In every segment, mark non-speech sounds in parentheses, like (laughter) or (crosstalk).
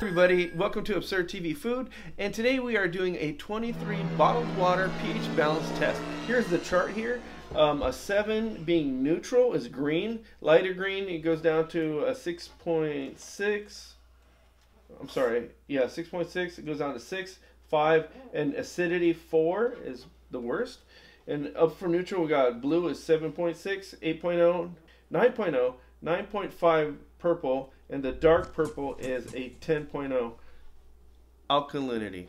everybody, welcome to Absurd TV Food, and today we are doing a 23 bottled water pH balance test. Here's the chart here. Um, a 7 being neutral is green, lighter green it goes down to a 6.6. I'm sorry, yeah, 6.6, it goes down to 6, 5, and acidity 4 is the worst. And up for neutral, we got blue is 7.6, 8.0, 9.0, 9.5 purple, and the dark purple is a 10.0 alkalinity.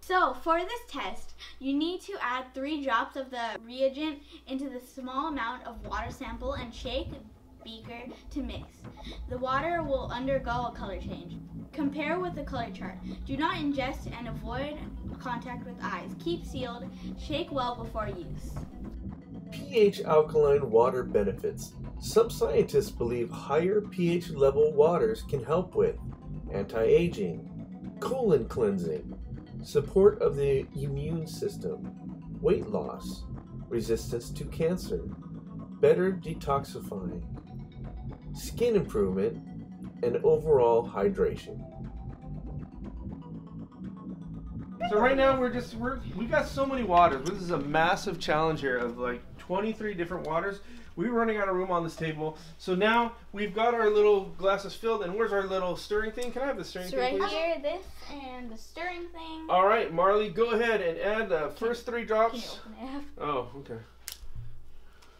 So, for this test, you need to add three drops of the reagent into the small amount of water sample and shake beaker to mix. The water will undergo a color change. Compare with the color chart. Do not ingest and avoid contact with eyes. Keep sealed. Shake well before use. pH alkaline water benefits. Some scientists believe higher pH level waters can help with anti aging, colon cleansing, support of the immune system, weight loss, resistance to cancer, better detoxifying, skin improvement, and overall hydration. So right now we're just we're we got so many waters. This is a massive challenge here of like 23 different waters. We're running out of room on this table. So now we've got our little glasses filled and where's our little stirring thing? Can I have the stirring So thing right please? here, this and the stirring thing. All right, Marley, go ahead and add the first three drops. open it? Oh, okay.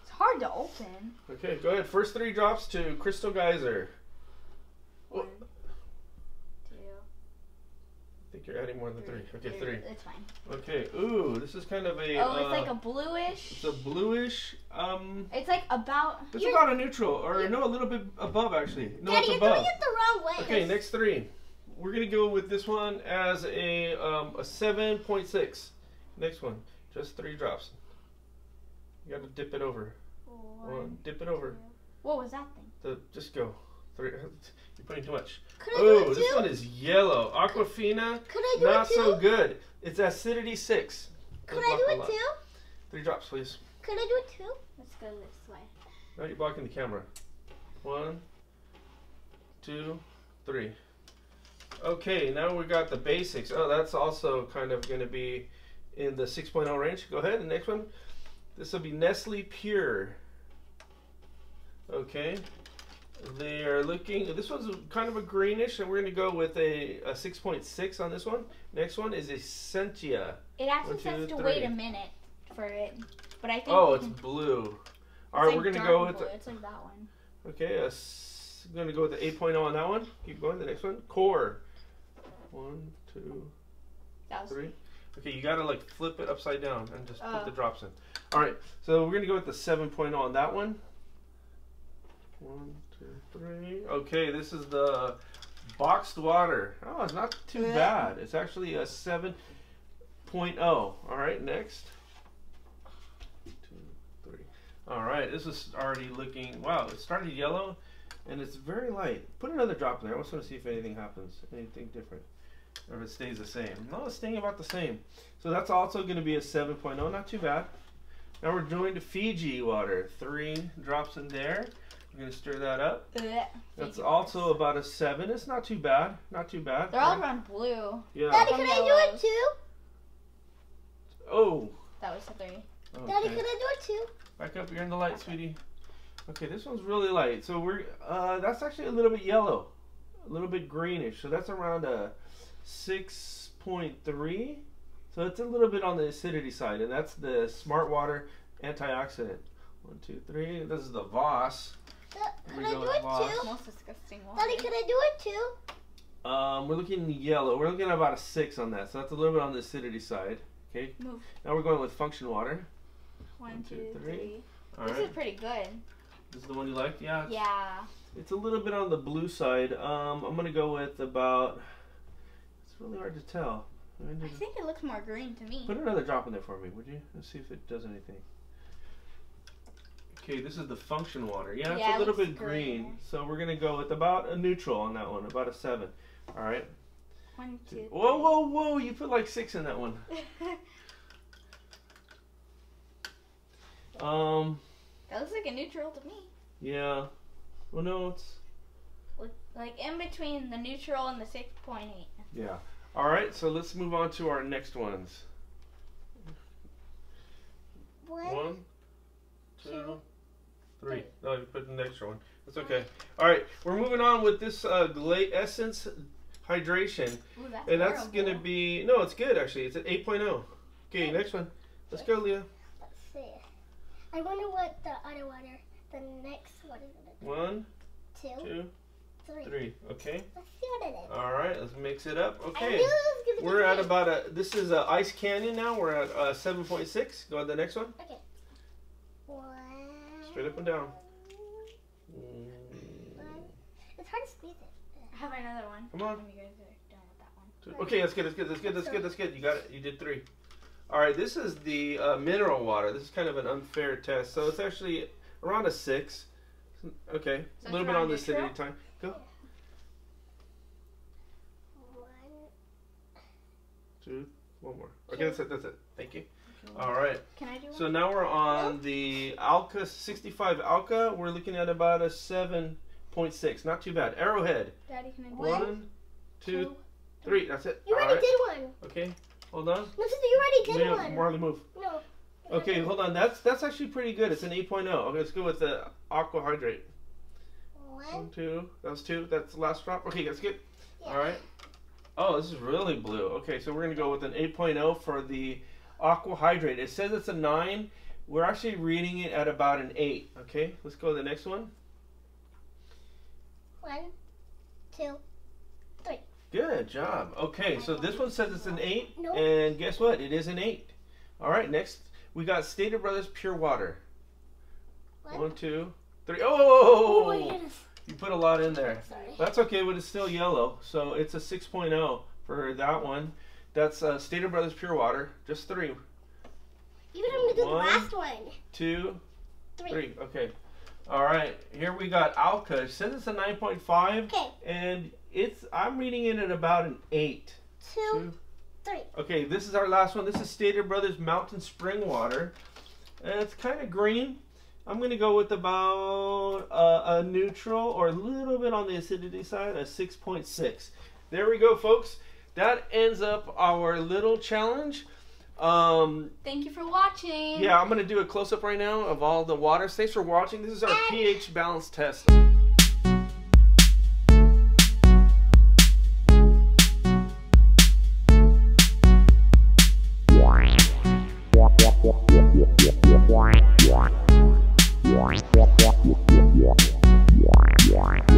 It's hard to open. Okay, go ahead. First three drops to Crystal Geyser. One, think you're adding more than three. Okay, three. It's fine. Okay. Ooh, this is kind of a. Oh, it's uh, like a bluish. It's a bluish. Um, It's like about. it's about a neutral, or no, a little bit above actually. No, Daddy, it's you're above. doing it the wrong way. Okay, next three. We're gonna go with this one as a um, a seven point six. Next one, just three drops. You gotta dip it over. One, One, dip it over. What was that thing? The, just go. Three. (laughs) You're putting too much. Could I do Oh, this too? one is yellow. Aquafina, Could I do not so good. It's acidity six. Could I do a it lot. too? Three drops, please. Could I do it too? Let's go this way. Now you're blocking the camera. One, two, three. Okay, now we got the basics. Oh, that's also kind of going to be in the 6.0 range. Go ahead, the next one. This will be Nestle Pure. Okay. They are looking, this one's kind of a greenish, and we're going to go with a, a 6.6 on this one. Next one is Essentia. It actually One, two, says to three. wait a minute for it, but I think. Oh, it's can- blue. All right, like we're going to go with blue. It's like that one. Okay, uh, I'm gonna go with the 8.0 on that one. Keep going. The next one, core. One, two, three. Okay, you gotta like flip it upside down and just put Oh. the drops in. All right, so we're gonna go with the 7.0 on that one. One, two, three. Okay, this is the boxed water. Oh, it's not too bad. It's actually a 7.0. All right, next. Two, three. All right, this is already looking. Wow, it started yellow, and it's very light. Put another drop in there. I just want to see if anything happens, anything different, or if it stays the same. No, it's staying about the same. So that's also going to be a 7.0. Not too bad. Now we're doing to Fiji water. Three drops in there. We're going to stir that up. Ugh. That's also waters. about a seven. It's not too bad. Not too bad. They're all Right? around blue. Yeah. Daddy, Some could I do it too? Oh. That was a three. Daddy, Okay. could I do it too? Back up. You're in the light, sweetie. Okay, this one's really light. So we're uh, that's actually a little bit yellow, a little bit greenish. So that's around a six point three. So it's a little bit on the acidity side, and that's the Smart Water antioxidant. One, two, three. This is the Voss. Da- Here Could we I do it boss. too? Most disgusting one. Daddy, could I do it too? Um, we're looking yellow. We're looking at about a six on that. So that's a little bit on the acidity side. Okay. Move. Now we're going with Function Water. One, two, two, three. three. All this right. is pretty good. This is the one you liked. Yeah. it's- Yeah. It's a little bit on the blue side. Um, I'm gonna go with about. It's really hard to tell. I mean, I think it looks more green to me. Put another drop in there for me, would you? Let's see if it does anything. Okay, this is the function water. Yeah, it's Yeah, a little bit green. green. So we're gonna go with about a neutral on that one, about a seven. All right. One, two. Whoa, whoa, whoa! You put like six in that one. (laughs) Um, that looks like a neutral to me. yeah. Well, no, it's. like in between the neutral and the 6.8. Yeah. All right, so let's move on to our next ones. One, One, two, two, three. No, you put the extra one. That's okay. All right, we're moving on with this uh, Glade Essence Hydration, Ooh, that's and that's gonna be no, it's good actually. It's an 8.0. Okay, next one. Let's go, Leah. let's see. I wonder what the other water, the next one is gonna One, do. Two, two, three. three. Okay. Let's see what it is. All right, let's mix it up. I Okay. knew it was gonna be We're at green. about a. This is a Ice Canyon now. We're at uh, 7.6. Go on the next one. Okay. One. Straight up and down. One. It's hard to squeeze it. I have another one. Come on. When you guys are done with that one. Two- Okay, that's good. That's good. That's good. That's good. That's good. You got it. You did three. All right. This is the uh, mineral water. This is kind of an unfair test. So it's actually around a six. Okay, So a little bit on the acidity neutral? time. Go. One. Two. One more. Okay, that's it. That's it. Thank you. All right. Can I do one? So now we're on oh. the Alka 65 Alka. We're looking at about a 7.6. Not too bad. Arrowhead. Daddy, can I do One. One, two, three. That's it. You All already right. did one. Okay. Hold on. No, sister, you already did Leah, one. Marley, move. No. Okay, hold on. That's that's actually pretty good. It's an 8.0. Okay, let's go with the AQUAhydrate. One. One, two. That was two. That's the last drop. Okay, that's good. Yeah. All right. Oh, this is really blue. Okay, so we're gonna go with an 8.0 for the AQUAhydrate. It says it's a nine. We're actually reading it at about an eight. Okay, let's go to the next one. One. Two. Good job. Okay, so this one says it's an eight, Nope. and guess what? It is an eight. All right, next we got Stater Brothers Pure Water. One. One, two, three. Oh, Oh. You put a lot in there. Sorry. That's okay, but it's still yellow, so it's a 6.0 for that one. That's uh, Stater Brothers Pure Water. Just three, Even I'm gonna do the last one. two, Three. three. Okay. All right. Here we got Alka. It says it's a 9.5, Okay. and it's I'm reading it at about an eight. Two. Two. Three. Okay, this is our last one. This is Stater Brothers Mountain Spring Water. And it's kind of green. I'm going to go with about uh, a neutral or a little bit on the acidity side, a 6.6. There we go, folks. That ends up our little challenge. Um, Thank you for watching. yeah, I'm going to do a close up right now of all the waters. Thanks for watching. This is our And- pH balance test. Yeah.